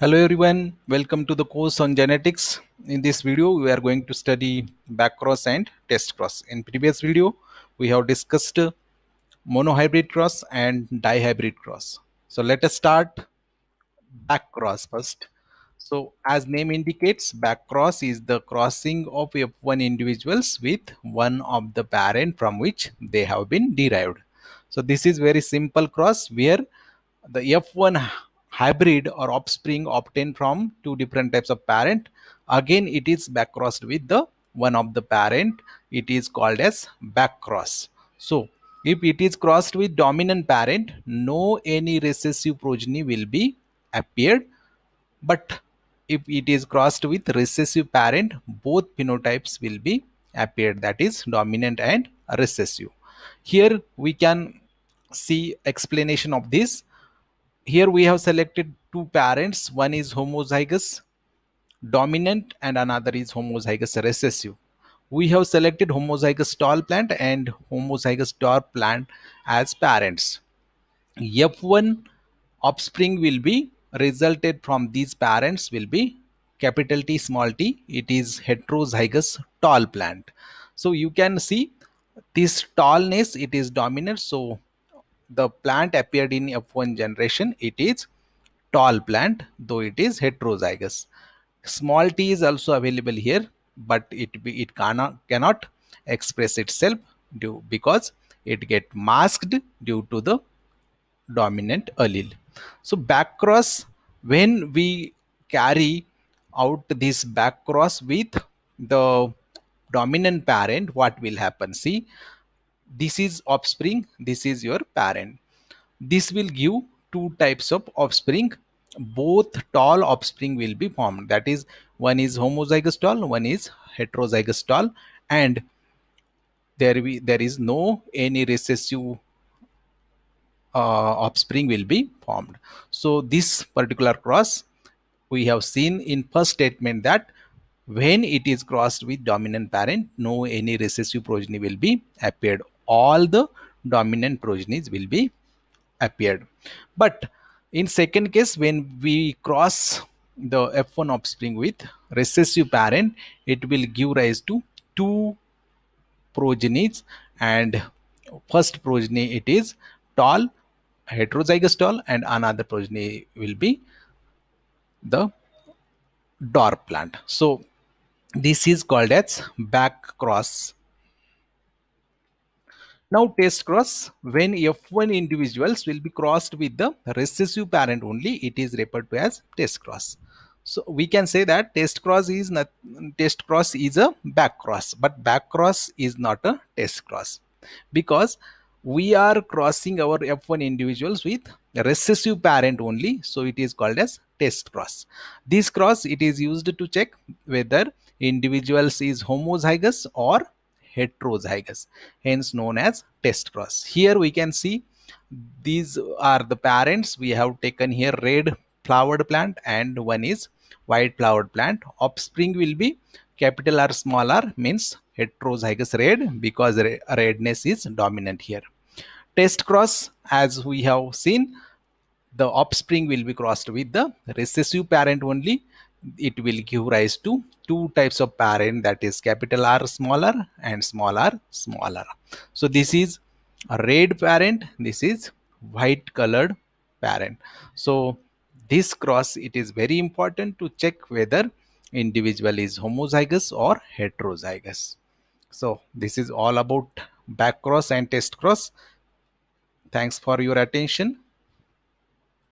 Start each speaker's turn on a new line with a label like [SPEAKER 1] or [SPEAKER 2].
[SPEAKER 1] Hello everyone, welcome to the course on genetics. In this video, we are going to study backcross and test cross. In previous video, we have discussed monohybrid cross and dihybrid cross. So let us start backcross first. So as name indicates, backcross is the crossing of F1 individuals with one of the parent from which they have been derived. So this is very simple cross where the F1 hybrid or offspring obtained from two different types of parent. Again it is backcrossed with the one of the parent. It is called as backcross so if it is crossed with dominant parent no any recessive progeny will be appeared. But if it is crossed with recessive parent both phenotypes will be appeared. That is dominant and recessive. Here we can see explanation of this here we have selected two parents. One is homozygous dominant and another is homozygous recessive. We have selected homozygous tall plant and homozygous dwarf plant as parents. F1 offspring will be resulted from these parents will be capital T small t. It is heterozygous tall plant. So you can see this tallness it is dominant. So the plant appeared in F1 generation, it is tall plant, though it is heterozygous. Small t is also available here, but it be, it cannot cannot express itself due because it get masked due to the dominant allele. So backcross when we carry out this backcross with the dominant parent, what will happen? See, this is offspring this is your parent. This will give two types of offspring. Both tall offspring will be formed. That is one is homozygous tall one is heterozygous tall. And there we there is no any recessive uh, offspring will be formed. So this particular cross we have seen in first statement that when it is crossed with dominant parent no any recessive progeny will be appeared all the dominant progenies will be appeared. But in second case when we cross the f1 offspring with recessive parent it will give rise to two progenies. And first progeny it is tall heterozygous tall and another progeny will be the dwarf plant. So this is called as back cross now test cross, when F1 individuals will be crossed with the recessive parent only, it is referred to as test cross. So we can say that test cross is not test cross is a back cross, but back cross is not a test cross because we are crossing our F1 individuals with recessive parent only. So it is called as test cross. This cross it is used to check whether individuals is homozygous or heterozygous hence known as test cross. Here we can see these are the parents. We have taken here red flowered plant and one is white flowered plant. Offspring will be capital R small r means heterozygous red because redness is dominant here. Test cross as we have seen the offspring will be crossed with the recessive parent only it will give rise to two types of parent that is capital R smaller and small r smaller. So this is a red parent, this is white colored parent. So this cross it is very important to check whether individual is homozygous or heterozygous. So this is all about back cross and test cross. Thanks for your attention.